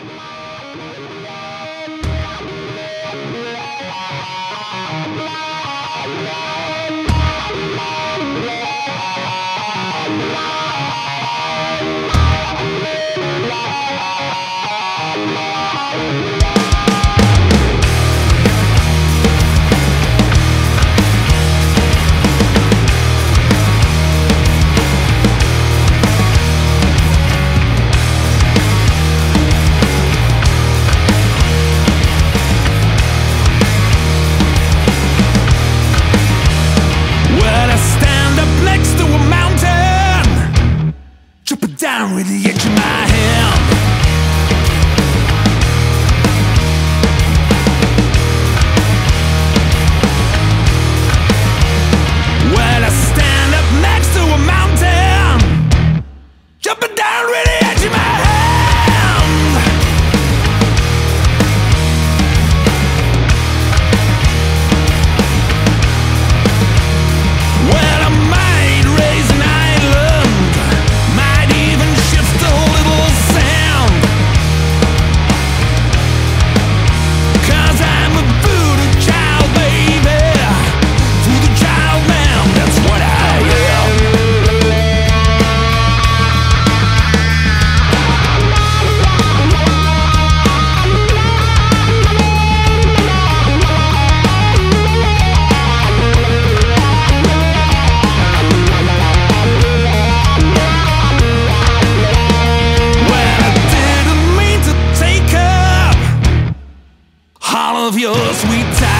When I stand up next to a mountain, jumping down with the edge of my all of your sweet time.